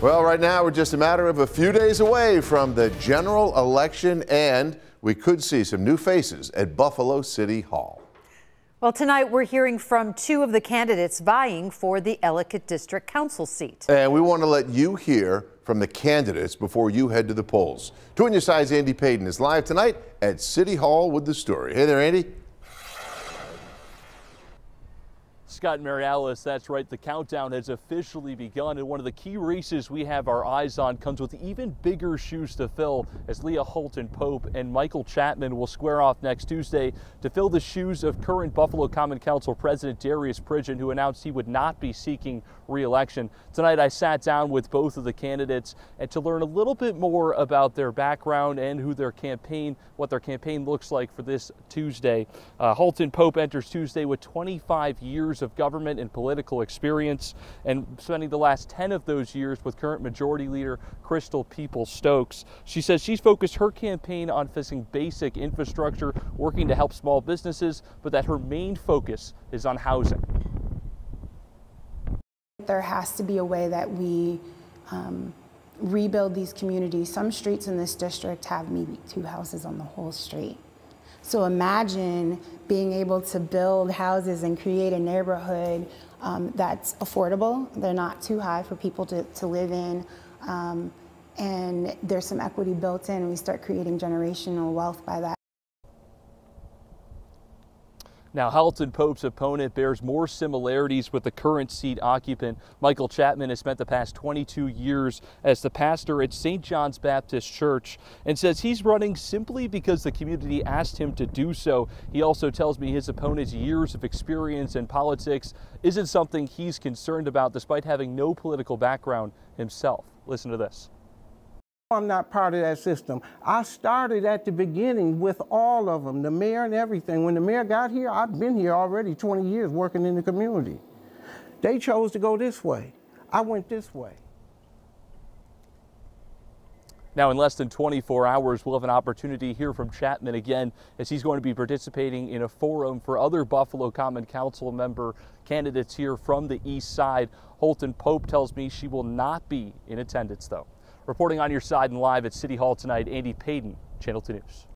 Well, right now we're just a matter of a few days away from the general election, and we could see some new faces at Buffalo City Hall. Well, tonight we're hearing from two of the candidates vying for the Ellicott District Council seat. And we want to let you hear from the candidates before you head to the polls. Two Your Side's Andy Payton is live tonight at City Hall with the story. Hey there, Andy. Scott Mary Alice, that's right. The countdown has officially begun, and one of the key races we have our eyes on comes with even bigger shoes to fill as Leah Halton Pope and Michael Chapman will square off next Tuesday to fill the shoes of current Buffalo Common Council President Darius Pridgen, who announced he would not be seeking re-election. Tonight, I sat down with both of the candidates and to learn a little bit more about their background and who their campaign, what their campaign looks like for this Tuesday. Uh, Halton Pope enters Tuesday with 25 years of of government and political experience, and spending the last 10 of those years with current Majority Leader Crystal Peoples Stokes. She says she's focused her campaign on fixing basic infrastructure, working to help small businesses, but that her main focus is on housing. There has to be a way that we um, rebuild these communities. Some streets in this district have maybe two houses on the whole street. So imagine being able to build houses and create a neighborhood um, that's affordable. They're not too high for people to, to live in. Um, and there's some equity built in, and we start creating generational wealth by that. Now, Halton Pope's opponent bears more similarities with the current seat occupant. Michael Chapman has spent the past 22 years as the pastor at St. John's Baptist Church and says he's running simply because the community asked him to do so. He also tells me his opponent's years of experience in politics isn't something he's concerned about despite having no political background himself. Listen to this. I'm not part of that system. I started at the beginning with all of them, the mayor and everything. When the mayor got here, I've been here already 20 years working in the community. They chose to go this way. I went this way. Now, in less than 24 hours, we'll have an opportunity to hear from Chapman again as he's going to be participating in a forum for other Buffalo Common Council member candidates here from the east side. Halton Pope tells me she will not be in attendance, though. Reporting on your side and live at City Hall tonight, Andy Payton, Channel 2 News.